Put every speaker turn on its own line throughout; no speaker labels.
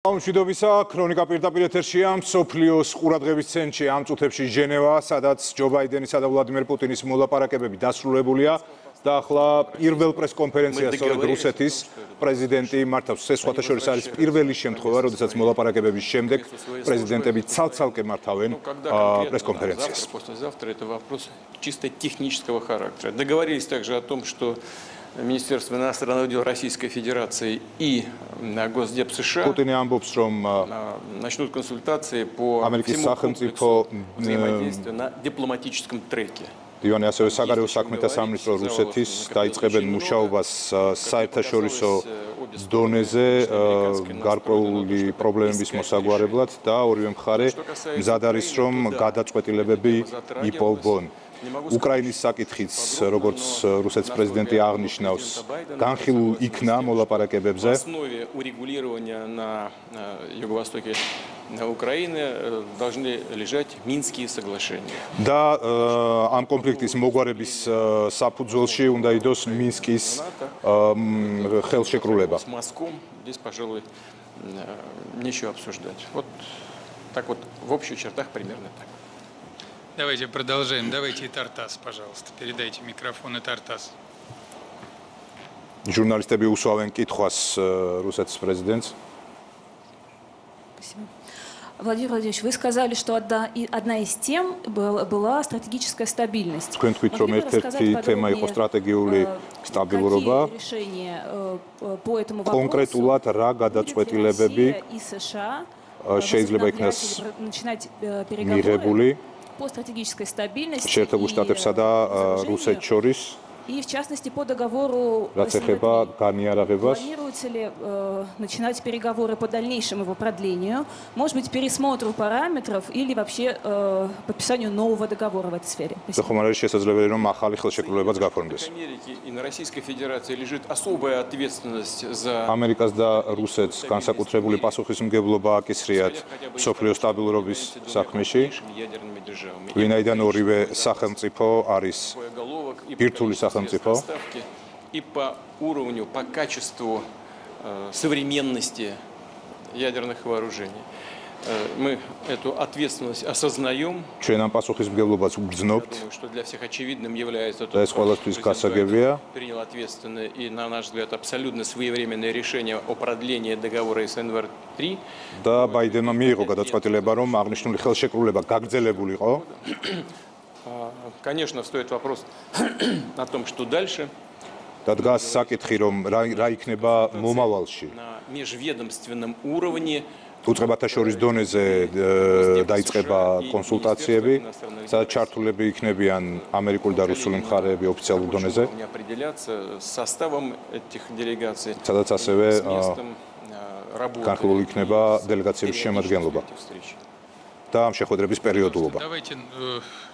მშვიდობისა ქრონიკა პირდაპირ ეთერშია სოფლიოს ყურადღების ცენტრში ამ წუთებში ჟენევა სადაც ჯო ბაიდენისა და ვლადიმერ პუტინის მოლაპარაკებები დასრულებულია და ახლა პირველ პრესკონფერენციას სწორედ რუსეთის პრეზიდენტი მართავს ეს სხვათა შორის არის პირველი შემთხვევა როდესაც მოლაპარაკებების შემდეგ პრეზიდენტები ცალ-ცალკე მართავენ პრესკონფერენციას
завтра это вопрос чисто технического характера договорились также о том что Министерства иностранных дел Российской Федерации и Госдеп США
Путин ამბობს რომ
начнут консультации по
Амерიკის სახელმწიფო
взаимодействию на дипломатическом треке.
დივანი ასევე საგარეო საქმეთა სამინისტრო რუსეთის დაიწყებენ მუშაობას საერთაშორისო დონეზე გარკვეული პრობლემების მოსაგვარებლად და ორივე მხარე მზად არის რომ გადაწყვეტილებები იპოვონ. უკრაინის საკითხიც, როგორც რუსეთის პრეზიდენტი აღნიშნავს, განხილულ იქნა მოლაპარაკებებზე.
Украины э, должны лежать Минские соглашения.
და ამ კონფლიქტის მოგვარების საფუძველში უნდა იდეს მინსკის ხელშეკრულება.
Здесь, пожалуй, э, нечего обсуждать. Вот так вот в общих чертах примерно так.
Давайте продолжаем. Давайте и Тартас, пожалуйста. Передайте микрофон и Тартас.
ჟურნალისტები უსვავენ კითხვას რუსეთის პრეზიდენტს.
Спасибо. Владимир Владимирович, вы сказали, что одна, одна из тем была, была стратегическая стабильность.
Თქვენთვით по ერთ-ერთი თემა იყო სტრატეგიული სტაბილურობა. კონკრეტულად რა გადაწყვეტილებები შეიძლება იქნას მიღებული?
по стратегической стабильности
შეერთებულ შტატებსა და რუსეთს შორის
И в частности по договору
რაც ეხება განიარაღებას
планируется ли э, начинать переговоры по дальнейшему его продлению, может быть, пересмотру параметров или вообще э, подписанию нового договора в этой сфере?
ხომ არის შესაძლებელი რომ ახალი ხელშეკრულებაც გაფორმდეს?
и на Российской Федерации лежит особая ответственность за
ამერიკას და რუსეთს განსაკუთრებული პასუხისმგებლობა აკისრიათ სოფლიო სტაბილურობის საქმეში. ვინაიდან ორივე სახელმწიფო არის ბირთვული სახელმწიფო სახელმწიფო
и по уровню, по качеству э, современности ядерных вооружений. Э, мы эту ответственность осознаем.
ჩვენ ამ პასუხისმგებლობას უგრძნობთ.
что для всех очевидным является
то, что
принял ответственное и, на наш взгляд, абсолютно своевременное решение о продлении договора СНВР-3.
და ბაიდენმა მიიღო გადაწყვეტილება, რომ აღნიშნული ხელშეკრულება გაგრძელებულიყო.
конечно, стоит вопрос о том, что дальше.
და დგას საკითხი რომ რა იქნება მომავალში
на межведомственном уровне
უწყებათა შორის დონეზე დაიწყება კონსულტაციები, სადაც ჩართულები იქნებიან ამერიკული და რუსული მხარეები ოფიციალურ დონეზე.
составом этих делегаций.
სადაც ასევე განხილული იქნება დელეგაციების შემადგენლობა. და ამ შეხვედრების პერიოდულობა.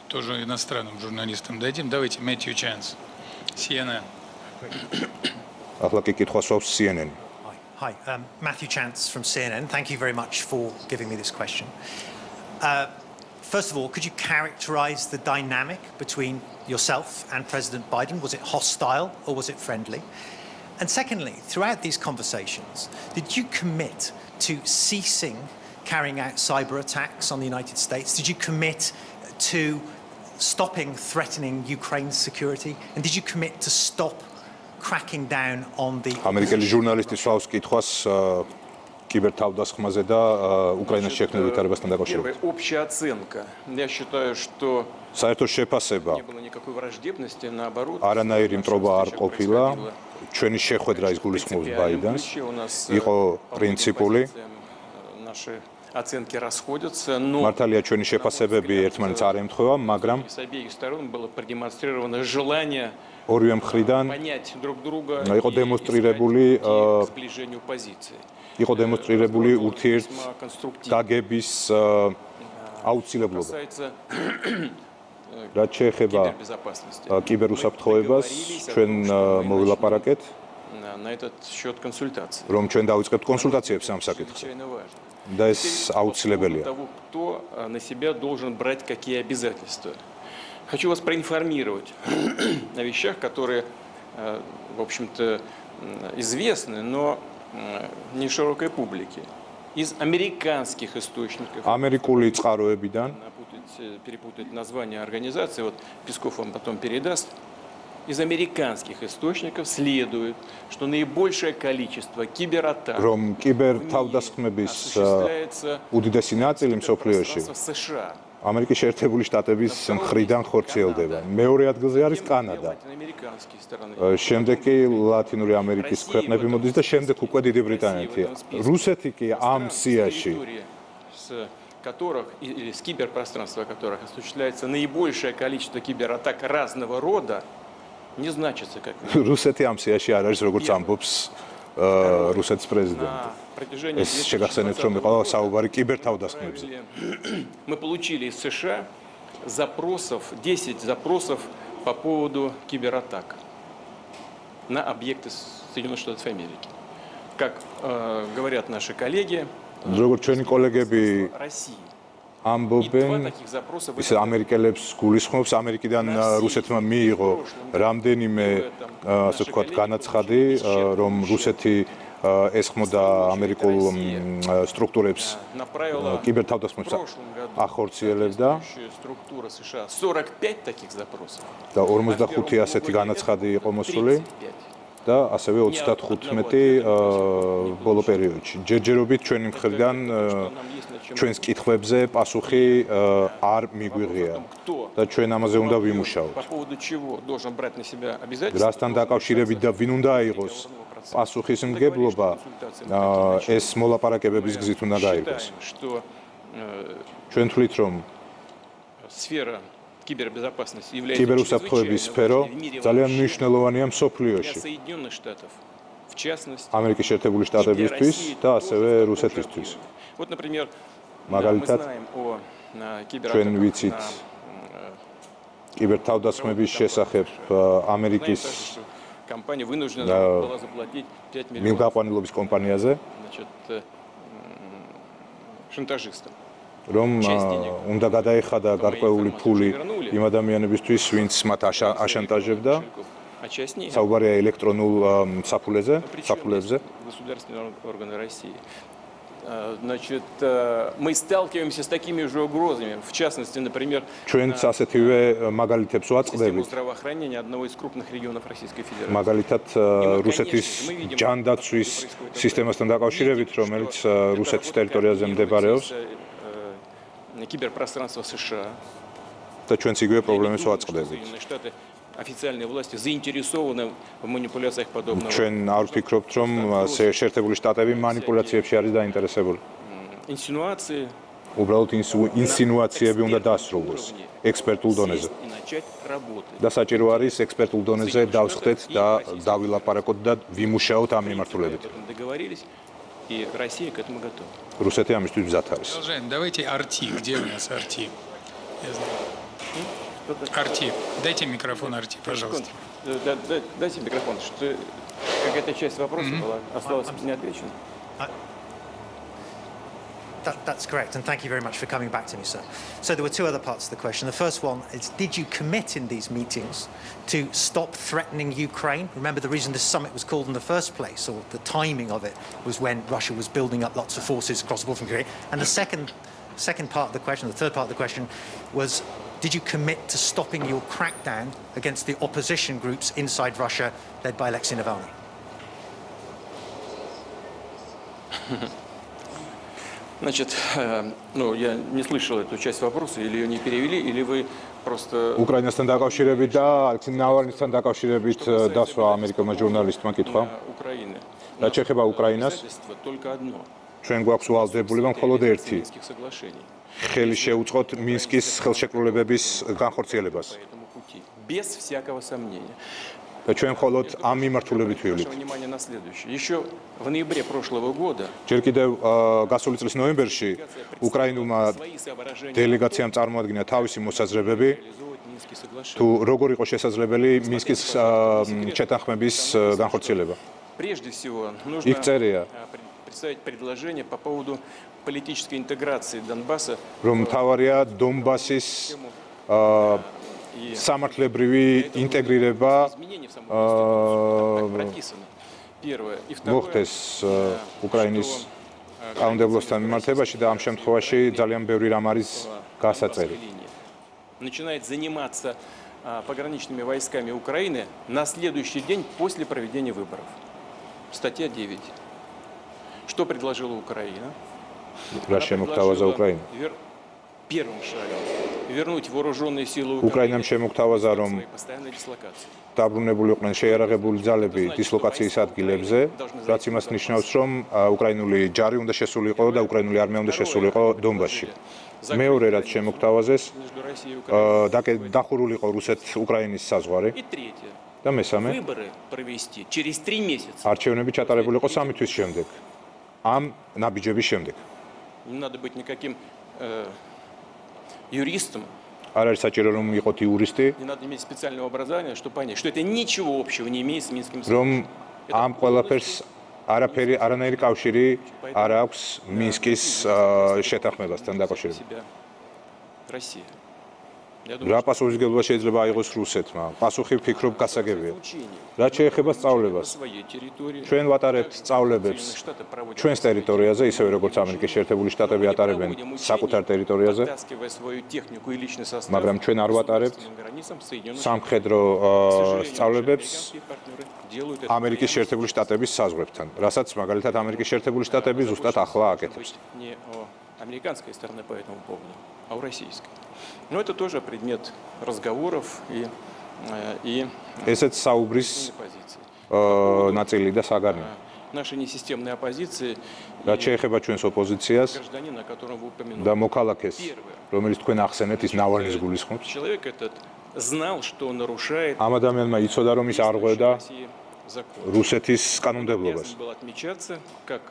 тоже иностранным журналистам дадим. Давайте Мэтью Чанс, CNN.
CNN.
Hi, um, Matthew Chance from CNN. Thank you very much for giving me this question. Uh, first of all, could you characterize the dynamic between yourself and President Biden? Was it hostile or was it friendly? And secondly, throughout these conversations, did you commit to ceasing carrying out cyber attacks on the United States? Did you commit to stopping threatening Ukraine's security? And did you commit to stop cracking down on the
ამერიკელი ჟურნალისტის შავს კითხვას კიბერთავდასხმაზე და უკრაინაში შექმნილ ვითარებასთან დაკავშირებით.
Общая оценка. Я считаю, что
საერთო შეფასება არანაირი მტრობა არ ყოფილა. ჩვენი შეხვედრა ის გულისხმობს ბაიდანს. იყო პრინციპული.
наши оценки расходятся, но...
მართალია ჩვენი შეფასებები ერთმანეთს არ ემთხვევა, მაგრამ
с обеих сторон было продемонстрировано желание
ორივე მხრიდან იყო დემონსტრირებული იყო დემონსტრირებული ურთიერთგაგების აუცილებლობა. რაც შეეხება კიბერუსაფრთხოებას, ჩვენ მოვილაპარაკეთ.
на этот счет консультации.
რომ ჩვენ დავიწყებთ კონსულტაციებს ამ საკითხზე. და ეს აუცილებელია.
того, кто на себя должен брать какие обязательства. Хочу вас проинформировать о вещах, которые, в общем-то, известны, но не широкой публике. из американских источников.
ამერიკული წყაროებიდან
напутать, э, перепутать название организации, вот Песков вам потом передаст. Из американских источников следует, что наибольшее количество кибератак
რომ კიბერთავდასხმების ა,
осуществляется
უდიდესი ნაწილი მსოფლიოში
пространство США.
ამერიკის შეერთებული შტატების მხრიდან ხორციელდება. მეორე ადგილზე არის კანადა.
Внимательно американские стороны.
ა, შემდეგ კი ლათინური ამერიკის ქვეყნები მოდის და შემდეგ უკვე დიდი ბრიტანეთია. რუსეთი კი ამ სიაში
территории, с которых и- или с киберпространства которых осуществляется наибольшее количество кибератак разного рода, не значится как
რუსეთი ამ სიაში არ არის როგორც ამბობს ა, რუსეთის პრეზიდენტი.
на протяжении
ეს შეგახსენებთ რომ
2020
იყო
года
საუბარი კიბერთავდასხმებზე.
мы получили из США запросов, 10 запросов по поводу кибератак на объекты Соединенных Штатов Америки. Как э, говорят наши коллеги,
როგორც ჩვენი კოლეგები
России. И два
ამბობენ
таких запроса
ის ამერიკელებს გულისხმობს ამერიკიდან ა, რუსეთმა მიიღო რამდენიმე ა, ასე ვთქვათ განაცხადი ა, რომ რუსეთი ა, ესხმოდა ამერიკულ м, ა, სტრუქტურებს
направила в
კიბერთავდასხმებს
прошлом году
ახორციელებდა
соответствующая структура США 45 таких запросов.
და
а в
45
первом
ასეთი
полугодии
განაცხადი
этого
იყო მოსული
35.
და ასევე 35 uh, ბოლო პერიოდში. ჯერჯერობით ჩვენი მხრიდან
uh,
ჩვენს კითხვებზე პასუხი uh, არ მიგვიღია და ჩვენ ამაზე უნდა ვიმუშაოთ. რასთან დაკავშირებით და ვინ უნდა აიღოს პასუხისმგებლობა ეს მოლაპარაკებების გზით უნდა გაიგოს. ჩვენ თვლით რომ
სფერა кибербезопасности является
კიბერუსაფრთხოების
чрезвычайно
სფერო
важной в мире
ძალიან
вообще,
მნიშვნელოვანია
для
მსოფლიოში.
Соединенных Штатов, в частности,
ამერიკის შეერთებული
и для
შტატებისთვის
России
და
тоже
ასევე
такой же
რუსეთისთვის.
активный. Вот, например, да, мы
მაგალითად,
знаем о э,
ჩვენ
кибератаках
ვიცით
на, э,
კიბერთავდასხმების შესახებ ა,
знаем
ამერიკის
также, что компания вынуждена
Да.
была заплатить 5 миллионов
მილგაყვანილობის კომპანიაზე,
значит, э, м, шантажистам.
რომ ა, უნდა გადაეხადა გარკვეული ფული იმ ადამიანებისთვის, ვინც მათ აშა- აშანტაჟებდა.
А часть нет.
საუბარია ელექტრონულ ა, საფულეზე,
Ну, причем
საფულებზე.
здесь государственные ор- органы России. А, Значит, э, мы сталкиваемся с такими же угрозами. В частности, например,
ჩვენც ასეთივე მაგალითებს
систему
ვაწყდებით.
здравоохранения одного из крупных регионов Российской Федерации.
მაგალითად ა, რუსეთის ჯანდაცვის სისტემასთან დაკავშირებით, რომელიც ა, რუსეთის ტერიტორიაზე მდებარეობს
киберпространства США.
და ჩვენც იგივე პრობლემებს ვაწყდებით.
официальные власти заинтересованы в манипуляциях подобного.
ჩვენ არ ვფიქრობთ, რომ შეერთებული შტატები манипуляციებში არის დაინტერესებული.
ინსინუაცია
უბრალოდ ინსინუაციები უნდა დასრულოს ექსპერტულ დონეზე. და საჭირო არის ექსპერტულ დონეზე დავსხდეთ და დავილაპარაკოთ და ვიმუშაოთ ამ მიმართულებით.
И Россия к этому готова.
Русет Ямыч тут
взят, Давайте Арти. Где у нас Арти? Я знаю. Арти. Дайте микрофон Арти, пожалуйста.
Э, дайте микрофон. Что э, какая-то часть вопроса была, осталась а, а, неотвечена.
That, that's correct, and thank you very much for coming back to me, sir. So there were two other parts of the question. The first one is, did you commit in these meetings to stop threatening Ukraine? Remember, the reason this summit was called in the first place, or the timing of it, was when Russia was building up lots of forces across the border from Ukraine. And the second, second part of the question, the third part of the question, was, did you commit to stopping your crackdown against the opposition groups inside Russia, led by Alexei Navalny?
Значит, э, ну, я не слышал эту часть вопроса, или ее не перевели, или вы просто...
უკრაინასთან დაკავშირებით და ალექსი ნავალნისთან დაკავშირებით ა, დასვა ამერიკელმა ჟურნალისტმა კითხვა.
для Украины.
რაც შეეხება უკრაინას,
Обязательство только одно.
ჩვენ გვაქვს ვალდებულება მხოლოდ ერთი.
Минских соглашений.
ხელი შეუწყოთ მინსკის ხელშეკრულებების განხორციელებას.
По этому пути. Без всякого сомнения.
და ჩვენ მხოლოდ ამ მიმართულებით
Ваше
ვივლით.
внимание на следующее. Еще в ноябре прошлого года
ჯერ კიდევ ა, გასული წლის ნოემბერში უკრაინულმა
свои соображения
დელეგაციამ წარმოადგინა თავისი მოსაზრებები
реализовывать Минские соглашения.
თუ როგორ იყო შესაძლებელი მინსკის ა, შეთანხმების ა, განხორციელება.
Прежде всего, нужно
Их წერია.
а, пред- представить предложение по поводу политической интеграции Донбасса
რომ თავარია დონბასის
а, и
სამართლებრივი ინტეგრირება
изменения в самой Конституции. Так прописано. Первое. И второе.
მოხდეს ა, უკრაინის
что, а,
კანონმდებლოსთან მიმართებაში და ამ შემთხვევაში ძალიან ბევრი რამ არის გასაწერი.
линии начинает заниматься а, пограничными войсками Украины на следующий день после проведения выборов. Статья 9. Что предложила Украина?
რა
Она
შემოგთავაზა
предложила
უკრაინა?
вер- Первым шагом вернуть вооруженные силы
უკრაინამ
Украины
შემოგთავაზა რომ
своей постоянной дислокации.
დაბრუნებული იყვნენ შეიარაღებული ძალები დისლოკაციის ადგილებზე, რაც იმას ნიშნავს, რომ ა, უკრაინული ჯარი უნდა შესულიყო და უკრაინული არმია უნდა შესულიყო დონბასში. მეორე რაც შემოგთავაზეს,
Между Россией и Украиной.
ა, დაკე- დახურულიყო რუსეთ-უკრაინის საზღვარი
И третье.
და მესამე
Выборы провести через три месяца.
არჩევნები ჩატარებულიყო 3 თვის შემდეგ. ამ ნაბიჯების შემდეგ.
Не надо быть никаким э, юристом,
არ არის საჭირო რომ იყოთ იურისტი,
не надо иметь специального образования, чтобы понять, что это ничего общего не имеет с Минским
რომ
соглашением.
ამ ყველაფერს არაფერი არანაირი კავშირი არ აქვს მინსკის ა, შეთანხმებასთან დაკავშირებით.
себя Россия. Я
რა
думаю, что
პასუხისგებლობა შეიძლება აიღოს რუსეთმა? პასუხი ვფიქრობ გასაგებია.
учение
რაც შეეხება
на
სწავლებას,
своей территории.
ჩვენ ვატარებთ სწავლებებს
Соединенные Штаты проводят
ჩვენს ტერიტორიაზე, ისევე როგორც ამერიკის შეერთებული შტატები
Мы не
ატარებენ
проводим учений,
საკუთარ ტერიტორიაზე,
подтаскивая свою технику и личный состав
მაგრამ ჩვენ არ
к
ვატარებთ
государственным границам Соединенных Штатов.
სამხედრო
К
ა,
сожалению, наши
სწავლებებს
американские партнеры делают это
ამერიკის
прямо
შეერთებული შტატების საზღვრებთან, რასაც მაგალითად ამერიკის შეერთებული შტატები ზუსტად ახლა
Должен
აკეთებს.
быть не о американской стороны по этому поводу, а у российской. Но это тоже предмет разговоров и, э, и
ესეც საუბრის
позиций.
ა, ნაწილი და საგანი.
Наши несистемные оппозиции
რაც
и
შეეხება ჩვენს ოპოზიციას
гражданина, о котором вы упомянули.
და მოქალაქეს, რომელიც თქვენ ახსენეთ, ის ნავალნის გულისხმობს.
Человек этот знал, что он нарушает
ამ ადამიანმა იცოდა, რომ ის არღვევდა
России закон.
რუსეთის კანონმდებლობას.
Обязан был отмечаться как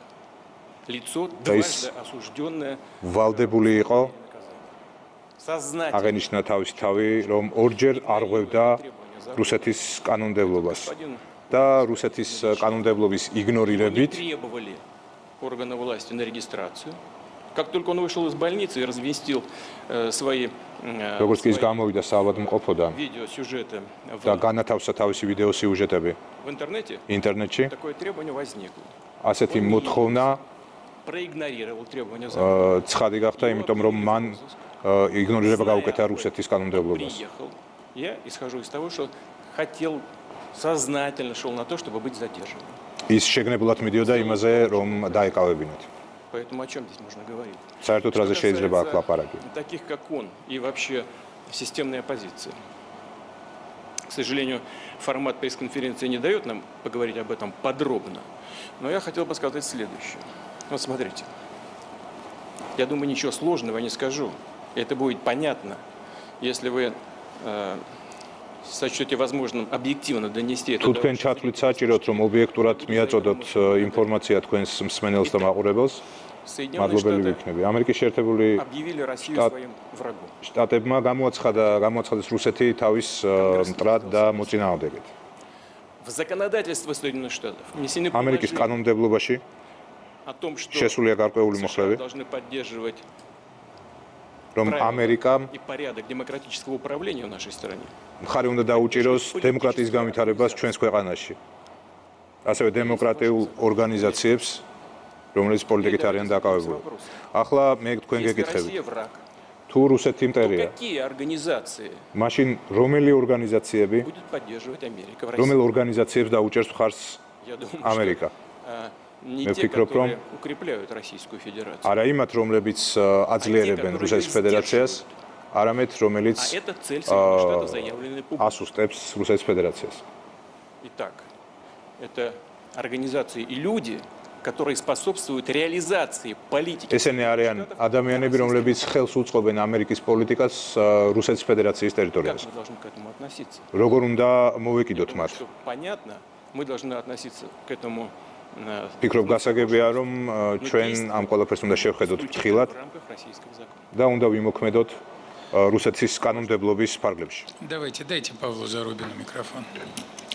лицо,
То есть-
дважды осужденное
ვალდებული იყო
наказание. Сознательно.
აღენიშნა თავისი თავი, რომ ორჯერ არღვევდა რუსეთის კანონმდებლობას
Господин
და რუსეთის კანონმდებლობის
не
იგნორირებით
требовали органы власти на регистрацию. Как только он вышел из больницы и развестил э, свои, э,
როგორც კი ის
свои
გამოვიდა საავადმყოფოდან
видеосюжеты
და
в,
განათავსა თავისი ვიდეო სიუჟეტები
в интернете,
ინტერნეტში,
такое требование возникло.
ასეთი მოთხოვნა
Проигнорировал требования закона.
э, ცხადი гахта, იმიტომ რომ მან э, იგნორირება გაუკეთა რუსეთის კანონმდებლობას.
Приехал. Я исхожу из того, что хотел сознательно шел на то, чтобы быть задержанным.
ის შეგნებულად მიდიოდა იმაზე, რომ დაეკავებინათ.
Поэтому о чем здесь можно говорить?
საერთოდ რაზე
Что
შეიძლება აქ
касается
ლაპარაკი?
Таких, как он, и вообще системной оппозиции. К сожалению, формат пресс-конференции не дает нам поговорить об этом подробно. Но я хотел бы сказать следующее. Вот смотрите. Я думаю, ничего сложного не скажу. И Это будет понятно, если вы э, сочтете возможным объективно донести это
თუ
до
თქვენ
ваших
ჩათვლით საჭიროთ, რომ ობიექტურად მიაწოდოთ э, ინფორმაცია თქვენს მსმენელს და მაყურებელს,
Соединенные
მადლობელი
Штаты
ვიქნები. ამერიკის შეერთებული
объявили Россию
Штат-
своим врагом.
შტატებმა გამოაცხადა გამოაცხადეს რუსეთი თავის э, მტრად და მოწინააღმდეგეთ.
В законодательство Соединенных Штатов внесены
ამერიკის
положения
კანონმდებლობაში
о том, что
შესულია გარკვეული
США
მოხლევი,
должны поддерживать
რომ ამერიკა მხარი უნდა დაუჭიროს დემოკრატიის განვითარებას ჩვენს ქვეყანაში. ასევე დემოკრატიულ ორგანიზაციებს, რომლებიც პოლიტიკით არიან დაკავებული. ახლა მე თქვენ გეკითხებით. თუ რუსეთი
იმპერია.
მაშინ რომელი ორგანიზაციები? რომელ ორგანიზაციებს დაუჭერს მხარს ამერიკა?
что а, не
Мы
те,
фикроб ром.
которые укрепляют Российскую Федерацию.
არა იმათ, რომლებიც э, აძლიერებენ
которые
რუსეთის
ее
ფედერაციას, არამედ რომელიც
А это цель Соединенных Штатов, заявленная публично.
ასუსტებს რუსეთის ფედერაციას.
Итак, это организации и люди, которые способствуют реализации политики
ესენი არიან ადამიანები, რომლებიც ხელს უწყობენ ამერიკის პოლიტიკას э, რუსეთის ფედერაციის
Как
ტერიტორიაზე.
мы должны к этому относиться?
როგორ უნდა მოვეკიდოთ
Думаю,
მათ?
что понятно, мы должны относиться к этому э,
ფიქრობ გასაგებია, რომ э, ჩვენ ამ ყველაფერს უნდა შევხედოთ ფრთხილად
в рамках российского закона.
და უნდა ვიმოქმედოთ э, რუსეთის კანონმდებლობის ფარგლებში.
Давайте, дайте Павлу Зарубину микрофон.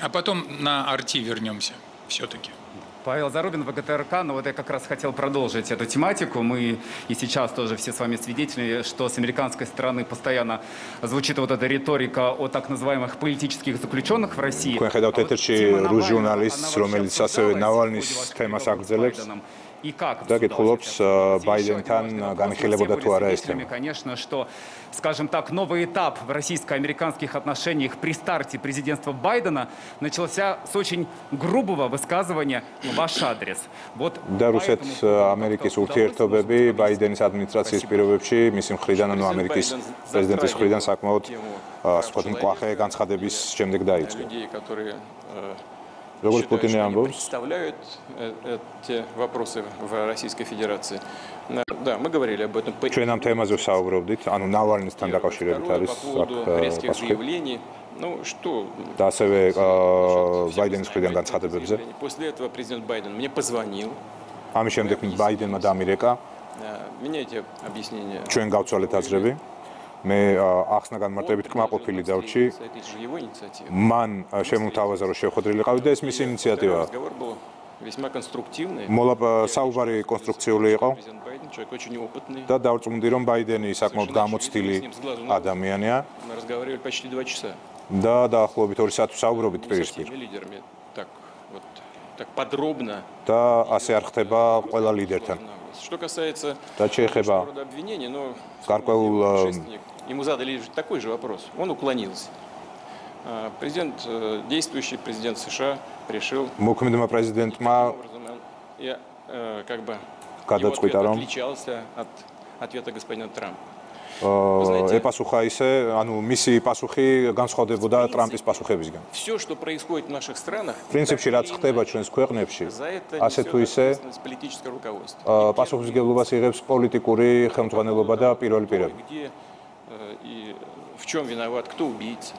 А потом на арти вернемся все-таки.
Павел Зарубин, ВГТРК, но вот я как раз хотел продолжить эту тематику. Мы и сейчас тоже все с вами свидетели, что с американской стороны постоянно звучит вот эта риторика о так называемых политических заключенных в России.
Когда
а вот это
же
журналист
Ромелис
Сасове Навальный
тема
сагзелепс. Და Байден, Тан,
განხილება
და
თუ არა ეს თემა
конечно, что, скажем так, новый этап в российско-американских отношениях при старте президентства Байдена начался с очень грубого высказывания в ваш адрес. Вот
და
по
რუსეთ
этому поводу
ამერიკის
как-то
ურთიერთობები
удалось, может быть,
ბაიდენის ადმინისტრაციის პირობებში მისი მხრიდან ანუ ამერიკის პრეზიდენტის მხრიდან საკმაოდ აა, სხვა მკვახე განცხადების შემდეგ დაიწყო.
людей, которые э,
როგორც
считают,
პუტინი
что они
ამბობს,
представляют э, эти вопросы в Российской Федерации. На- Да, мы говорили об этом. По-
ჩვენ ამ თემაზე ვსაუბრობდით, ანუ ნავალნისთან
Первое.
დაკავშირებით
Второе,
არის
по
აქ
поводу
აა,
резких
პასუხი.
заявлений. Ну что?
და ასევე აა,
Все
ბაიდენის
мы
მხრიდან
знаем эти
განცხადებებზე.
заявления. После этого президент Байден мне позвонил.
ამის შემდეგ ბაიდენმა დამირეკა,
Э, Меня эти объяснения...
ჩვენ გავცვალეთ აზრები. მე აა, ახსნა განმარტებით კმაყოფილი დავრჩი.
Это же его инициатива.
მან აა, შემოთავაზა რომ შეხვედრილიყავი და ეს მისი
Второй
ინიციატივა.
разговор был весьма конструктивный.
მოლაპ საუბარი კონსტრუქციული იყო
Президент Байден человек очень опытный.
და დავწუნდი რომ ბაიდენი საკმაოდ გამოცდილი ადამიანია
Мы разговаривали почти два часа
და დაახლოებით 2 საათი ვსაუბრობთ
не со
პირისპირ.
всеми лидерами. Так вот, так подробно.
და ასე არ ხდება ყველა ლიდერთან.
Что касается
და შეეხება
такого рода обвинений, но
გარკვეულ,
его
э,
предшественник, Ему задали такой же вопрос. Он уклонился. А, президент, э, действующий президент США решил... Мукамедама президентма... Я, э, как бы, его ответ отличался от ответа господина Трампа.
Знаете, и пасухайся, а ну ეპასუხა ისე, ანუ მისი Трамп из ტრამპის პასუხებისგან.
Все, что происходит в наших странах,
პრინციპში რაც ხდება ჩვენს ქვეყნებში, ასე თუ ისე პასუხისგებლობას იღებს პოლიტიკური ხელმძღვანელობა лобада პირველი პირები.
Где э, и в чем виноват, кто убийца.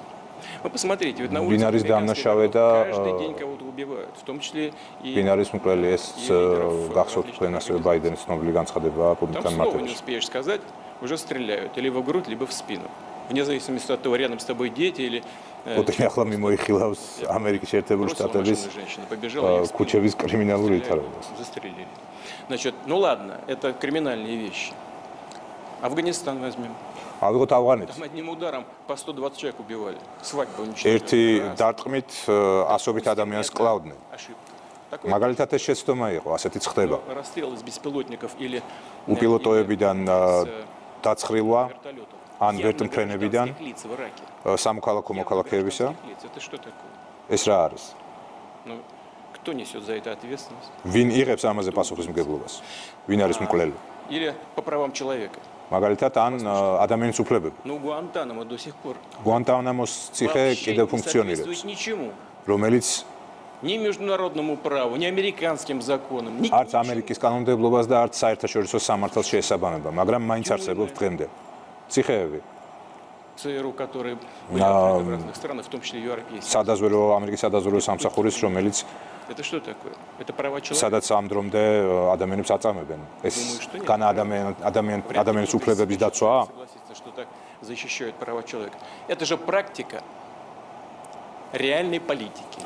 Вы посмотрите, ведь на
Вин
улице
არის დამნაშავე და,
каждый
э,
день кого-то убивают, в том числе и
ვინ არის მკვლელი ეს აა, გახსოვთ თქვენ ასევე ბაიდენის ცნობილი განცხადება
там
პუბლიკთან
слова не
მარტივში.
успеешь сказать, уже стреляют, или в грудь, либо в спину. Вне зависимости от того, рядом с тобой дети или э,
პუტინი ახლა მიმოიხილავს ამერიკის შეერთებული
бросила
შტატების
машину женщина, побежала,
აა,
ей в спину.
ქუჩების კრიმინალური
Стреляют,
ვითარებას.
Застрелили. Значит, ну ладно, это криминальные вещи. Афганистан возьмем.
ავიღოთ ავღანეთი.
Одним ударом по 120 человек убивали. Свадьбу уничтожили.
ერთი დარტყმით э, ასობით ადამიანს კლავდნენ. მაგალითად ეს შეცდომა იყო, ასეთიც ხდება.
Расстрел из беспилотников или
უპილოტოებიდან დაცხრილვა
ან
ვერტმფრენებიდან სამოქალაქო მოქალაქეებისა. ეს რა არის?
ну кто несет за это ответственность?
ვინ იღებს ამაზე პასუხისმგებლობას? ვინ არის მკვლელი?
или по правам человека?
მაგალითად ან აა, ადამიანის უფლებები.
Ну, Гуантанамо до сих пор
გუანტანამოს ციხე
вообще
კიდევ
не
ფუნქციონირებს,
соответствует ничему.
რომელიც
Ни международному праву, ни американским законам, ни
არც ამერიკის კანონმდებლობას და არც საერთაშორისო სამართალს შეესაბამება, მაგრამ მაინც არსებობს დღემდე. ციხეები,
ЦРУ, которые были
На-
открыты в разных странах, в том числе и европейских.
სადაზვერო ამერიკის სადაზვერო სამსახურის, რომელიც
Это что такое? Это права человека?
სადაც ამ დრომდე აა, ადამიანებს აწამებენ. ეს
Думаю, что нет.
განა ადამიან ადამიან
Вряд ли
ადამიანის
кто-то
უფლებების
из
დაცვაა.
согласится, что так защищают права человека. Это же практика реальной политики.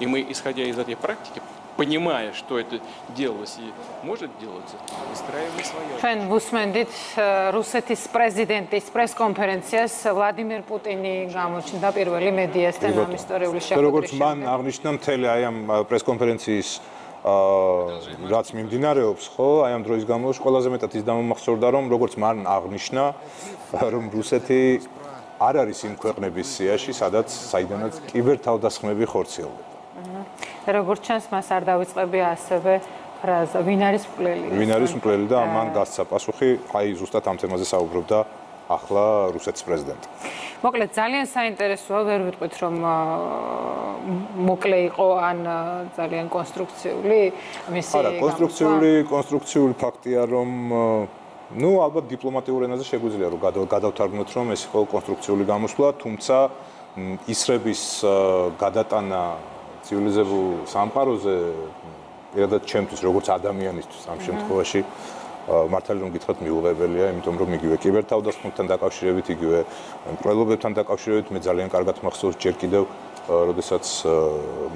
И мы, исходя из этой практики, понимая, что это делалось и может делаться, выстраиваем свое.
ჩვენ ვუსმენდით э, რუსეთის პრეზიდენტის პრესკონფერენციას ვლადიმერ პუტინი გამოჩნდა პირველი მედიასთან ამ ისტორიული
და როგორც
შეხვედრის
მან
შემდეგ.
აღნიშნა მთელი აი ამ პრესკონფერენციის აა რაც მიმდინარეობს, ხო, აი ამ დროის განმავლობაში ყველაზე მეტად ის დამამახსოვრდა, რომ როგორც მან აღნიშნა, რომ რუსეთი არ არის იმ ქვეყნების სიაში, სადაც საიდანაც კიბერთავდასხმები ხორციელდება.
როგორც ჩანს, მას არ დავიწყები ასევე ფრაზა, ვინ არის მკვლელი?
ვინ არის მკვლელი და მან გასცა პასუხი, აი ზუსტად ამ თემაზე საუბრობდა ახლა რუსეთის პრეზიდენტი.
მოკლედ ძალიან საინტერესოა, ვერ ვიტყვით რომ მოკლე იყო ან ძალიან კონსტრუქციული მისი
არა, კონსტრუქციული კონსტრუქციული ფაქტია, რომ ну, ალბათ დიპლომატიურ ენაზე შეგვიძლია რომ გადა- გადავთარგმნოთ, რომ ეს იყო კონსტრუქციული გამოსვლა, თუმცა ისრების გადატანა ცივილიზებულ სამყაროზე პირადად ჩემთვის, როგორც ადამიანისთვის ამ შემთხვევაში მართალი რომ გითხრათ მიუღებელია, იმიტომ რომ იგივე კიბერთავდასხმებთან დაკავშირებით, იგივე მკვლელობებთან დაკავშირებით მე ძალიან კარგად მახსოვს ჯერ კიდევ, როდესაც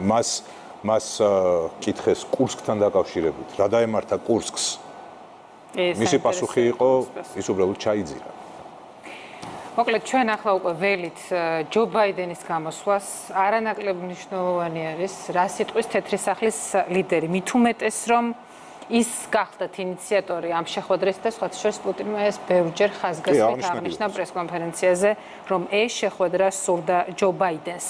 მას მას კითხეს კურსკთან დაკავშირებით. რა დაემართა კურსკს?
ეს
მისი პასუხი იყო ის უბრალოდ ჩაიძირა.
მოკლედ ჩვენ ახლა უკვე ველით ჯო ბაიდენის გამოსვლას. არანაკლებ მნიშვნელოვანი არის რა სიტყვის თეთრი სახლის ლიდერი. მით უმეტეს რომ ის გახდათ ინიციატორი ამ შეხვედრის და სხვა შორის პუტინმა ეს ბევრჯერ ხაზგასმით აღნიშნა პრესკონფერენციაზე, რომ ეს შეხვედრა სურდა ჯო ბაიდენს.